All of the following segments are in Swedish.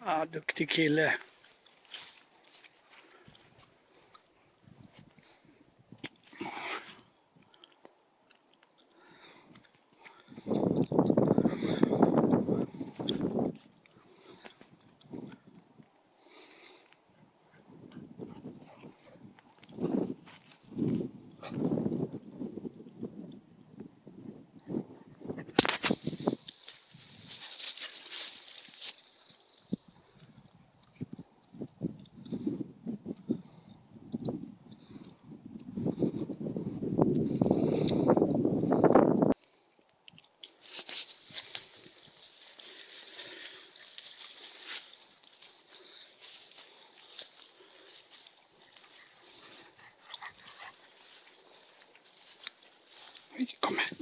Ja, duktig kille. komm mal.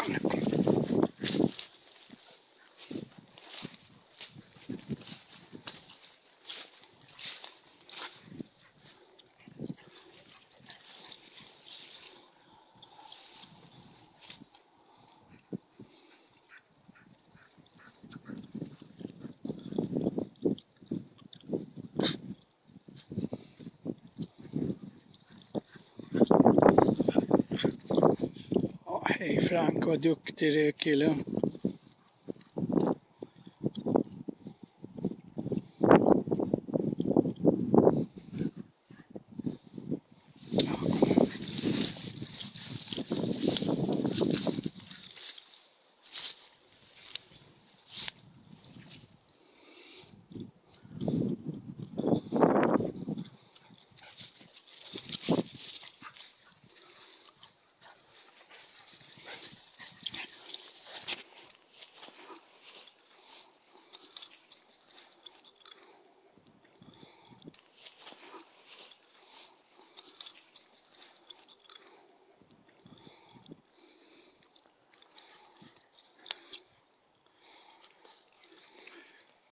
Frank, och duktig du killen.